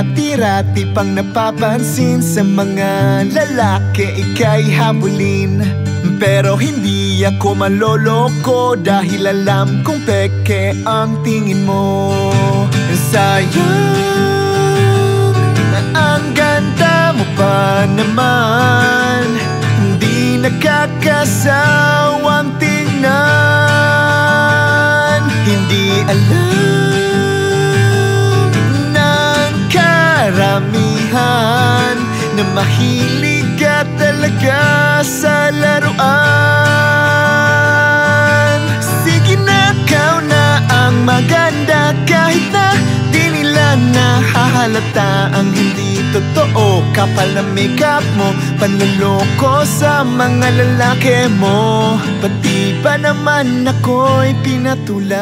Dati-rati pang napapansin sa mga lalaki ika'y habulin. Pero hindi ako maloloko dahil alam kong peke ang tingin mo. Sayang, ang ganda mo pa naman. Hindi nakakasawang mahilig ka talaga sa laruan. Sige na, ikaw na ang maganda. Kahit na di nila nahahalata Ang hindi totoo Kapal na makeup mo. Panloloko sa mga lalaki mo. Pati ba naman ako'y pinatulan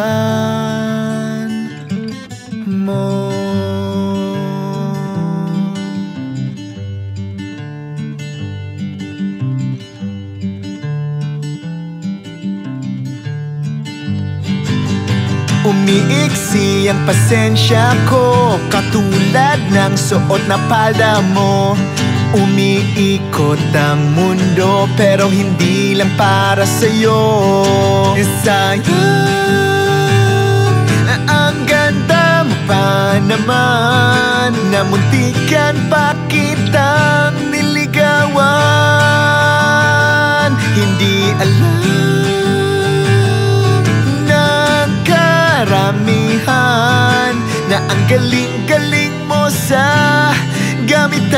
mo Umiiksi. Ang pasensya ko Katulad ng suot na palda mo. Umiikot ang mundo Pero hindi lang para sa'yo. Sayang Ang ganda mo pa naman. Namuntikan pa kitang niligawan. Hindi alam galing-galing mo sa gamitan.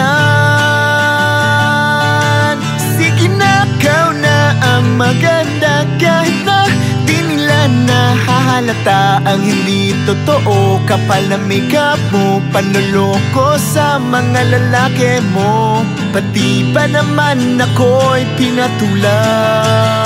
Sige na, ikaw na ang maganda. Kahit na di nila nahahalata Ang hindi totoo Kapal na makeup mo Panloloko sa mga lalaki mo. Pati ba naman ako'y pinatulan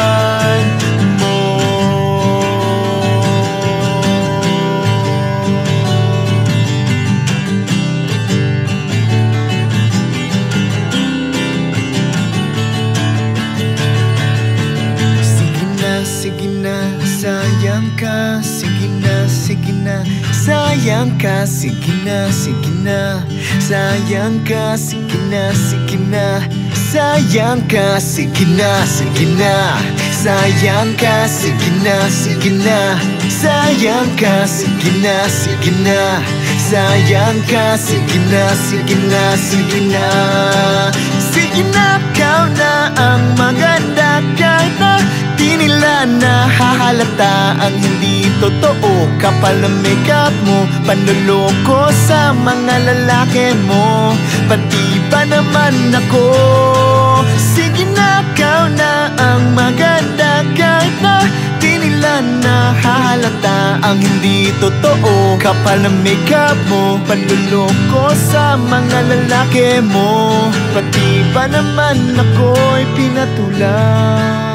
sayang ka Sige na, sige na, sayang ka Sige na, sige na, sayang ka Sige na, sige na, sayang ka Sige na, sige na, sayang ka Sige na, sige na, sayang ka Sige na, sige na, sige na. Sige na, ikaw na ang maganda Kahit na di nahahalata Ang hindi totoo. Kapal na makeup mo Panloloko sa mga lalaki mo. Pati ba naman ako? Sige na, ikaw na ang maganda. Kahit na di nila nahahalata Ang hindi totoo. Kapal na makeup mo Panloloko sa mga lalaki mo. Pati ba naman ako'y pinatulan